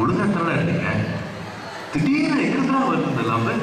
ஒழுங்கத்தெல்லாம் இல்லைங்க திடீர்னு எங்கிருந்தா வருது இல்லாமல்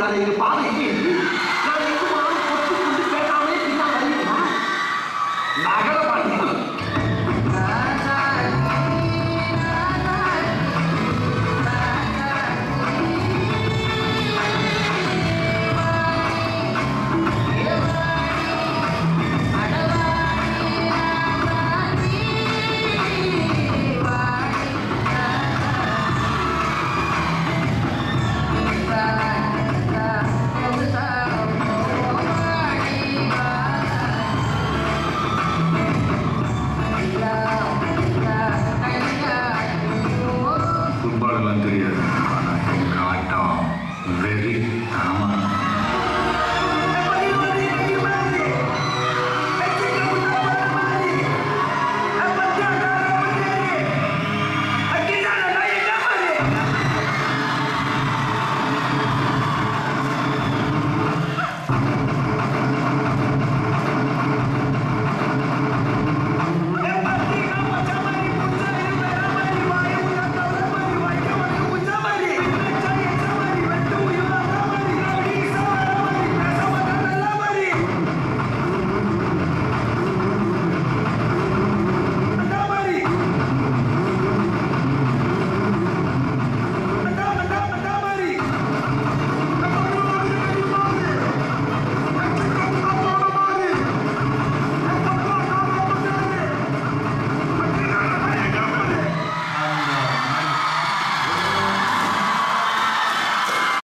他的一个八里地